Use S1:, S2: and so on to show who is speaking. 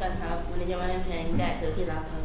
S1: กันครับ วันนี้จะมาให้เพลงแดดเธอที่รักครับ